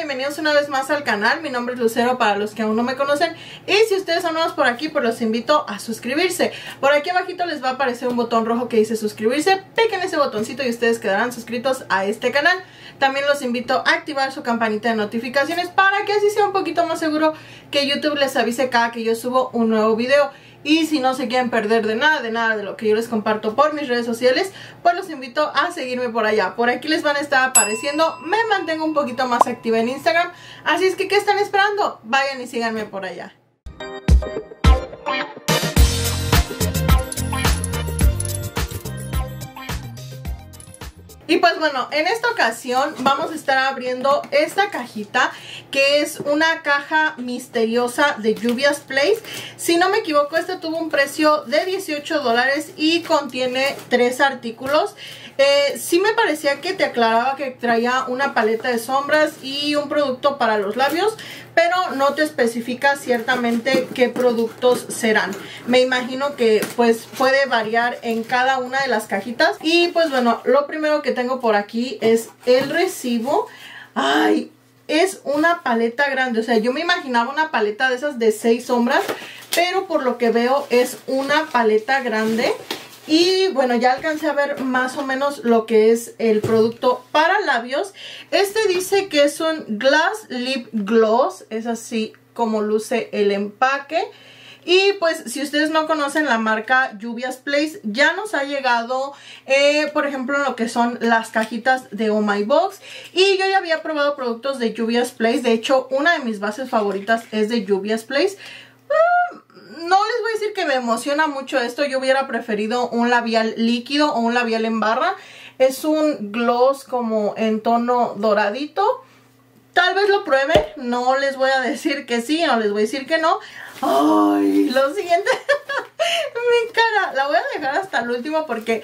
Bienvenidos una vez más al canal, mi nombre es Lucero para los que aún no me conocen y si ustedes son nuevos por aquí pues los invito a suscribirse. Por aquí abajito les va a aparecer un botón rojo que dice suscribirse, piquen ese botoncito y ustedes quedarán suscritos a este canal. También los invito a activar su campanita de notificaciones para que así sea un poquito más seguro que YouTube les avise cada que yo subo un nuevo video. Y si no se quieren perder de nada, de nada de lo que yo les comparto por mis redes sociales, pues los invito a seguirme por allá. Por aquí les van a estar apareciendo. Me mantengo un poquito más activa en Instagram. Así es que, ¿qué están esperando? Vayan y síganme por allá. Y pues bueno, en esta ocasión vamos a estar abriendo esta cajita que es una caja misteriosa de Lluvias Place. Si no me equivoco, esta tuvo un precio de 18 dólares y contiene tres artículos. Eh, sí me parecía que te aclaraba que traía una paleta de sombras y un producto para los labios, pero no te especifica ciertamente qué productos serán. Me imagino que pues puede variar en cada una de las cajitas. Y pues bueno, lo primero que tengo por aquí es el recibo. Ay, es una paleta grande. O sea, yo me imaginaba una paleta de esas de seis sombras, pero por lo que veo es una paleta grande. Y bueno, ya alcancé a ver más o menos lo que es el producto para labios. Este dice que es un Glass Lip Gloss. Es así como luce el empaque. Y pues si ustedes no conocen la marca Lluvias Place, ya nos ha llegado, eh, por ejemplo, lo que son las cajitas de Oh My Box. Y yo ya había probado productos de Lluvias Place. De hecho, una de mis bases favoritas es de Lluvias Place. Ah, no les voy a decir que me emociona mucho esto. Yo hubiera preferido un labial líquido o un labial en barra. Es un gloss como en tono doradito. Tal vez lo pruebe. No les voy a decir que sí, no les voy a decir que no. Ay, lo siguiente. Mi cara. La voy a dejar hasta el último porque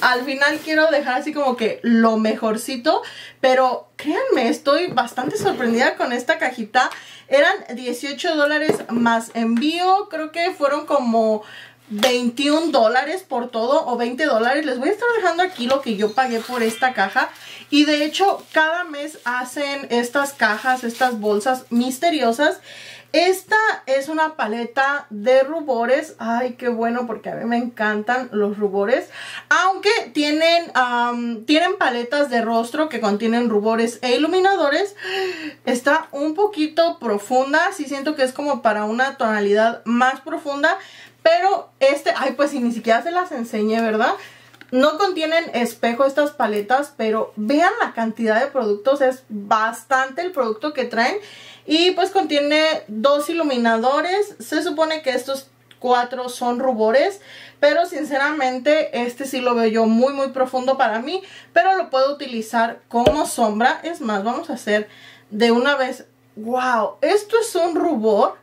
al final quiero dejar así como que lo mejorcito. Pero créanme, estoy bastante sorprendida con esta cajita. Eran 18 dólares más envío. Creo que fueron como 21 dólares por todo o 20 dólares. Les voy a estar dejando aquí lo que yo pagué por esta caja. Y de hecho, cada mes hacen estas cajas, estas bolsas misteriosas. Esta es una paleta de rubores. Ay, qué bueno porque a mí me encantan los rubores. Aunque tienen, tienen paletas de rostro que contienen rubores e iluminadores. Está un poquito profunda. Sí siento que es como para una tonalidad más profunda. Pero este, ay pues si ni siquiera se las enseñé, ¿verdad? No contienen espejo estas paletas, pero vean la cantidad de productos, es bastante el producto que traen. Y pues contiene dos iluminadores, se supone que estos cuatro son rubores, pero sinceramente este sí lo veo yo muy muy profundo para mí, pero lo puedo utilizar como sombra. Es más, vamos a hacer de una vez, wow, esto es un rubor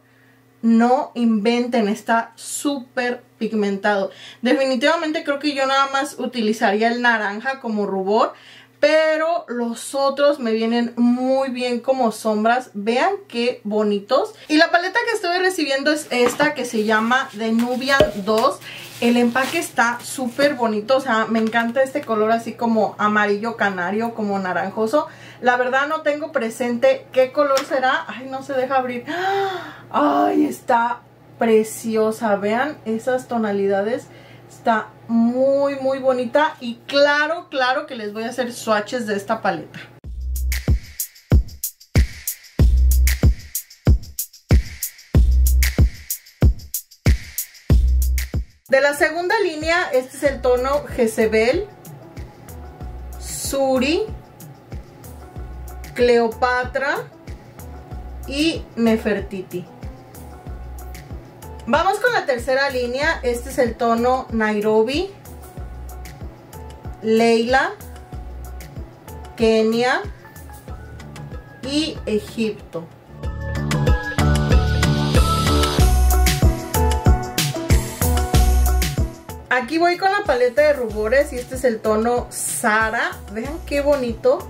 no inventen, está súper pigmentado. Definitivamente creo que yo nada más utilizaría el naranja como rubor, pero los otros me vienen muy bien como sombras. Vean qué bonitos. Y la paleta que estoy recibiendo es esta que se llama The Nubian 2. El empaque está súper bonito, o sea, me encanta este color así como amarillo canario, como naranjoso. La verdad no tengo presente qué color será. Ay, no se deja abrir. Ay, está preciosa. Vean esas tonalidades. Está muy, muy bonita. Y claro, claro que les voy a hacer swatches de esta paleta. De la segunda línea, este es el tono Jezebel, Suri, Cleopatra y Nefertiti. Vamos con la tercera línea. Este es el tono Nairobi, Leila, Kenia y Egipto. Aquí voy con la paleta de rubores y este es el tono Sara. Vean qué bonito.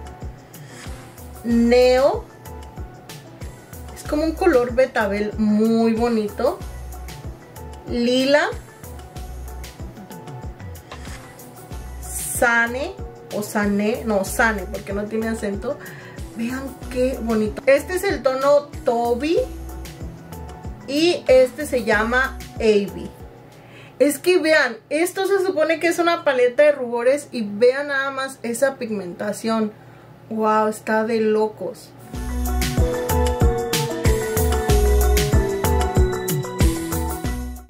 Neo. Es como un color betabel muy bonito. Lila. Sane o Sane, no Sane porque no tiene acento. Vean qué bonito. Este es el tono Toby. Y este se llama Avi. Es que vean, esto se supone que es una paleta de rubores y vean nada más esa pigmentación. Wow, está de locos.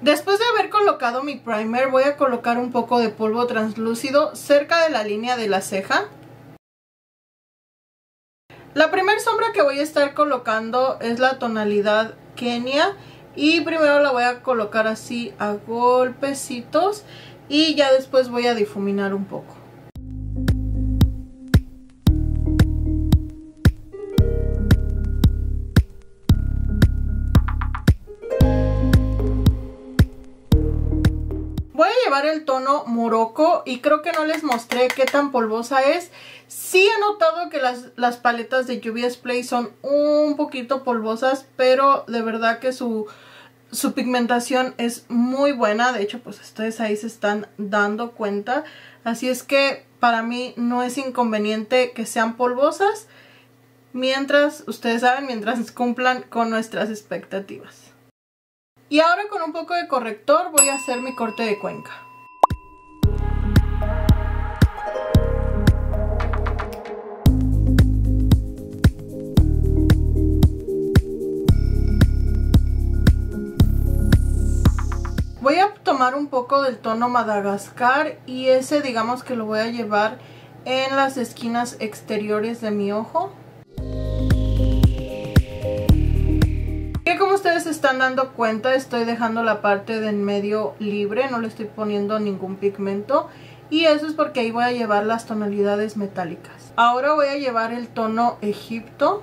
Después de haber colocado mi primer, voy a colocar un poco de polvo translúcido cerca de la línea de la ceja. La primera sombra que voy a estar colocando es la tonalidad Kenia y primero la voy a colocar así a golpecitos y ya después voy a difuminar un poco. Tono Morocco y creo que no les mostré qué tan polvosa es. Sí he notado que las, paletas de Juvia's Play son un poquito polvosas, pero de verdad que su, su pigmentación es muy buena. De hecho, pues ustedes ahí se están dando cuenta. Así es que para mí no es inconveniente que sean polvosas. Mientras, ustedes saben, mientras cumplan con nuestras expectativas. Y ahora con un poco de corrector voy a hacer mi corte de cuenca. Voy a tomar un poco del tono Madagascar y ese digamos que lo voy a llevar en las esquinas exteriores de mi ojo. como ustedes están dando cuenta estoy dejando la parte del medio libre, no le estoy poniendo ningún pigmento y eso es porque ahí voy a llevar las tonalidades metálicas. Ahora voy a llevar el tono Egipto.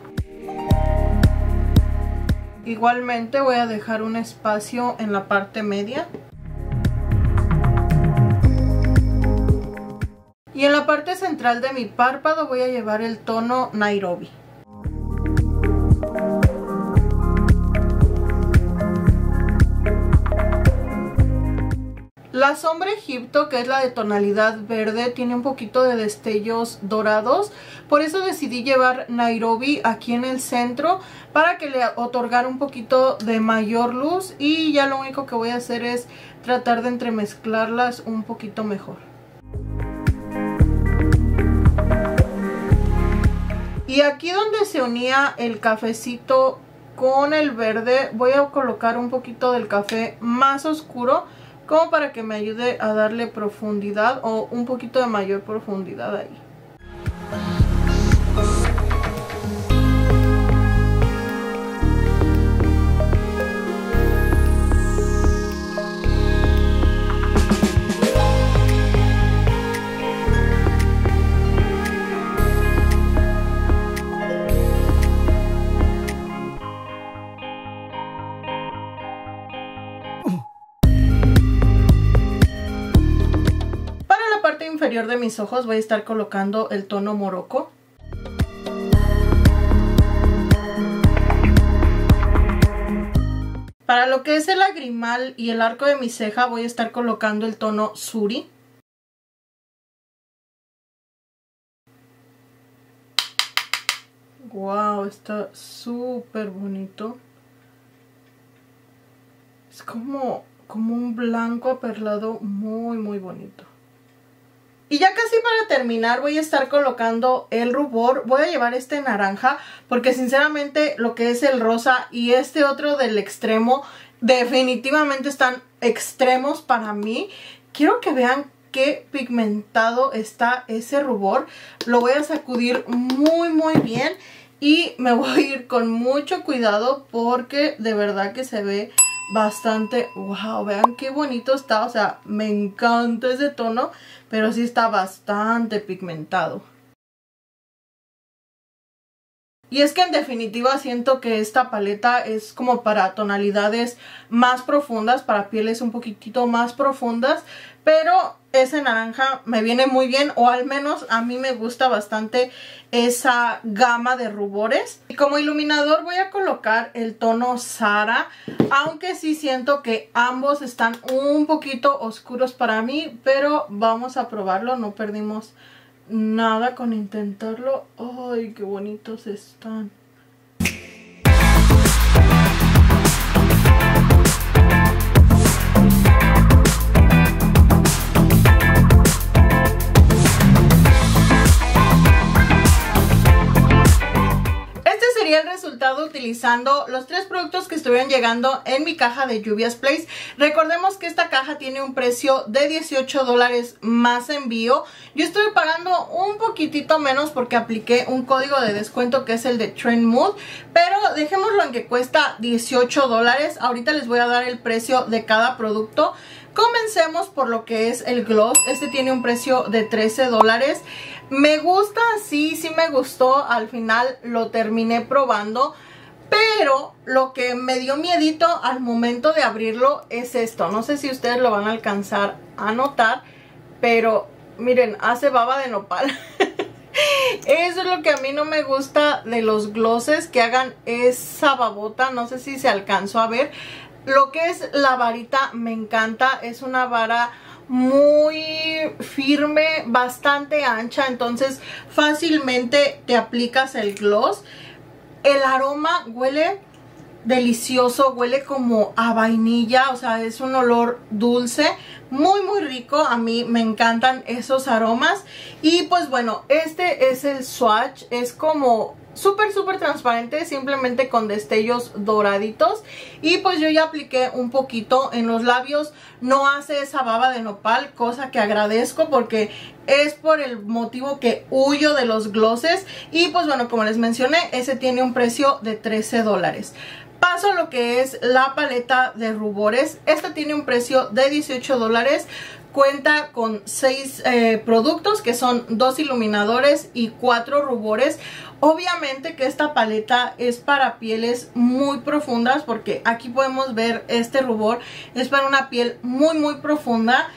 Igualmente voy a dejar un espacio en la parte media. Y en la parte central de mi párpado voy a llevar el tono Nairobi. La sombra Egipto, que es la de tonalidad verde, tiene un poquito de destellos dorados. Por eso decidí llevar Nairobi aquí en el centro para que le otorgara un poquito de mayor luz. Y ya lo único que voy a hacer es tratar de entremezclarlas un poquito mejor. Y aquí donde se unía el cafecito con el verde, voy a colocar un poquito del café más oscuro como para que me ayude a darle profundidad o un poquito de mayor profundidad ahí. De mis ojos voy a estar colocando el tono Morocco. Para lo que es el lagrimal y el arco de mi ceja voy a estar colocando el tono Suri. Wow, está súper bonito. Es como, como un blanco aperlado muy muy bonito. Y ya casi para terminar voy a estar colocando el rubor. Voy a llevar este naranja porque sinceramente lo que es el rosa y este otro del extremo definitivamente están extremos para mí. Quiero que vean qué pigmentado está ese rubor. Lo voy a sacudir muy muy bien y me voy a ir con mucho cuidado porque de verdad que se ve bastante, wow, vean qué bonito está, o sea, me encanta ese tono, pero sí está bastante pigmentado. Y es que en definitiva siento que esta paleta es como para tonalidades más profundas, para pieles un poquitito más profundas, pero ese naranja me viene muy bien o al menos a mí me gusta bastante esa gama de rubores. Y como iluminador voy a colocar el tono Sara, aunque sí siento que ambos están un poquito oscuros para mí, pero vamos a probarlo, no perdimos nada con intentarlo. Ay, qué bonitos están. Utilizando los tres productos que estuvieron llegando en mi caja de Lluvias Place. Recordemos que esta caja tiene un precio de 18 dólares más envío. Yo estoy pagando un poquitito menos porque apliqué un código de descuento que es el de Trend Mood. Pero dejémoslo en que cuesta 18 dólares. Ahorita les voy a dar el precio de cada producto. Comencemos por lo que es el gloss. Este tiene un precio de 13 dólares. Me gusta, sí, sí me gustó. Al final lo terminé probando. Pero lo que me dio miedito al momento de abrirlo es esto. No sé si ustedes lo van a alcanzar a notar. Pero miren, hace baba de nopal. Eso es lo que a mí no me gusta de los glosses, que hagan esa babota, no sé si se alcanzó a ver. Lo que es la varita me encanta, es una vara muy firme, bastante ancha, entonces fácilmente te aplicas el gloss. El aroma huele delicioso, huele como a vainilla, o sea, es un olor dulce, muy muy rico, a mí me encantan esos aromas. Y pues bueno, este es el swatch, es como súper súper transparente simplemente con destellos doraditos. Y pues yo ya apliqué un poquito en los labios. No hace esa baba de nopal cosa que agradezco porque es por el motivo que huyo de los glosses. Y pues bueno como les mencioné ese tiene un precio de 13 dólares. Paso a lo que es la paleta de rubores. Esta tiene un precio de 18 dólares cuenta con 6 eh, productos que son dos iluminadores y cuatro rubores Obviamente que esta paleta es para pieles muy profundas porque aquí podemos ver este rubor. Es para una piel muy muy profunda.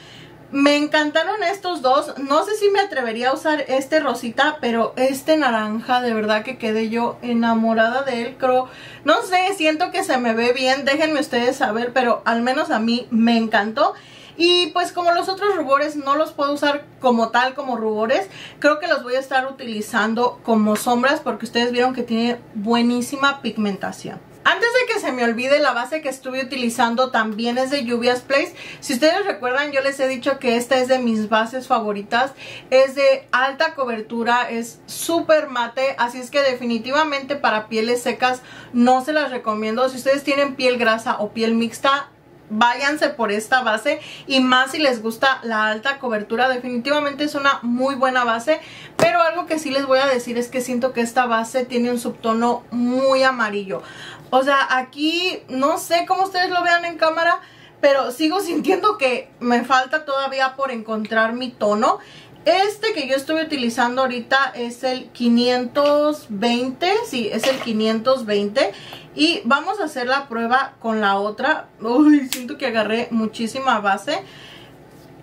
Me encantaron estos dos. No sé si me atrevería a usar este rosita, pero este naranja de verdad que quedé yo enamorada de él. Creo, no sé, siento que se me ve bien. Déjenme ustedes saber, pero al menos a mí me encantó. Y pues como los otros rubores no los puedo usar como tal, como rubores, creo que los voy a estar utilizando como sombras porque ustedes vieron que tiene buenísima pigmentación. Antes de que se me olvide, la base que estuve utilizando también es de Lluvias Place. Si ustedes recuerdan, yo les he dicho que esta es de mis bases favoritas. Es de alta cobertura, es súper mate, así es que definitivamente para pieles secas no se las recomiendo. Si ustedes tienen piel grasa o piel mixta, váyanse por esta base y más si les gusta la alta cobertura definitivamente es una muy buena base pero algo que sí les voy a decir es que siento que esta base tiene un subtono muy amarillo. O sea aquí no sé cómo ustedes lo vean en cámara pero sigo sintiendo que me falta todavía por encontrar mi tono este que yo estoy utilizando ahorita es el 520, sí, es el 520 y vamos a hacer la prueba con la otra. Uy, siento que agarré muchísima base,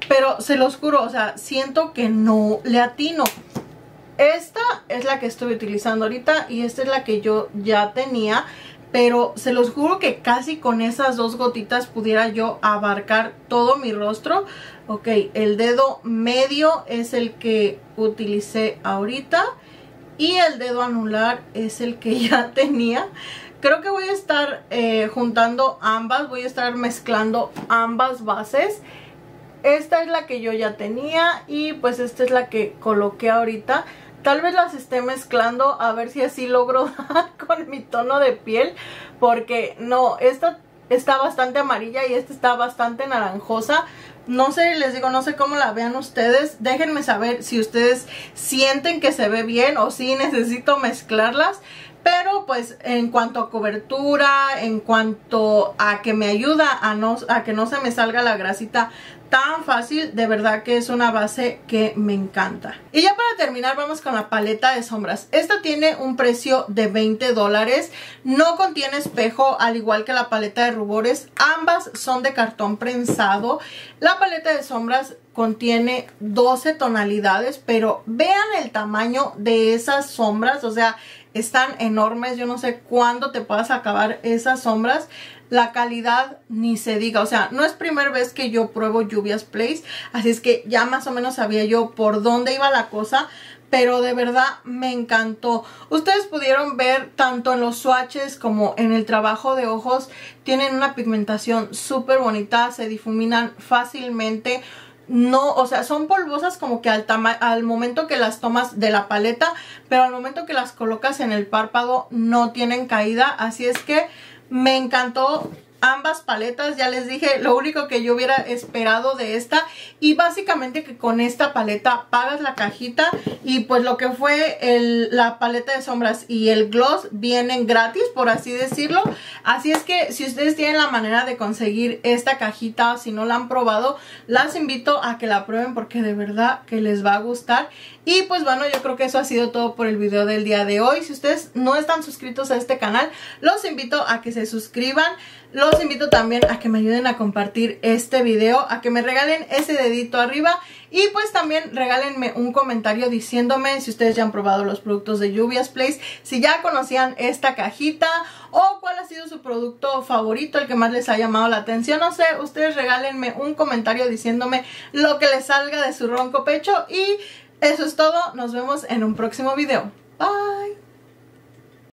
pero se los juro, o sea, siento que no le atino. Esta es la que estoy utilizando ahorita y esta es la que yo ya tenía pero se los juro que casi con esas dos gotitas pudiera yo abarcar todo mi rostro. Ok, el dedo medio es el que utilicé ahorita y el dedo anular es el que ya tenía. Creo que voy a estar eh, juntando ambas, voy a estar mezclando ambas bases. Esta es la que yo ya tenía y pues esta es la que coloqué ahorita. Tal vez las esté mezclando a ver si así logro con mi tono de piel. Porque no, esta está bastante amarilla y esta está bastante naranjosa. No sé, les digo, no sé cómo la vean ustedes. Déjenme saber si ustedes sienten que se ve bien o si necesito mezclarlas. Pero pues en cuanto a cobertura, en cuanto a que me ayuda a, no, a que no se me salga la grasita tan fácil, de verdad que es una base que me encanta. Y ya para terminar vamos con la paleta de sombras. Esta tiene un precio de 20 dólares, no contiene espejo al igual que la paleta de rubores, ambas son de cartón prensado. La paleta de sombras contiene 12 tonalidades, pero vean el tamaño de esas sombras, o sea, están enormes, yo no sé cuándo te puedas acabar esas sombras. La calidad ni se diga, o sea, no es primera vez que yo pruebo Lluvias Place, así es que ya más o menos sabía yo por dónde iba la cosa, pero de verdad me encantó. Ustedes pudieron ver tanto en los swatches como en el trabajo de ojos, tienen una pigmentación súper bonita, se difuminan fácilmente no, o sea, son polvosas como que al, al momento que las tomas de la paleta, pero al momento que las colocas en el párpado no tienen caída, así es que me encantó ambas paletas, ya les dije, lo único que yo hubiera esperado de esta y básicamente que con esta paleta pagas la cajita y pues lo que fue la paleta de sombras y el gloss vienen gratis, por así decirlo, así es que si ustedes tienen la manera de conseguir esta cajita, si no la han probado, las invito a que la prueben porque de verdad que les va a gustar y pues bueno, yo creo que eso ha sido todo por el video del día de hoy. Si ustedes no están suscritos a este canal, los invito a que se suscriban. Los invito también a que me ayuden a compartir este video, a que me regalen ese dedito arriba y pues también regálenme un comentario diciéndome si ustedes ya han probado los productos de Lluvias Place, si ya conocían esta cajita o cuál ha sido su producto favorito, el que más les ha llamado la atención. No sé, ustedes regálenme un comentario diciéndome lo que les salga de su ronco pecho y eso es todo, nos vemos en un próximo video. Bye.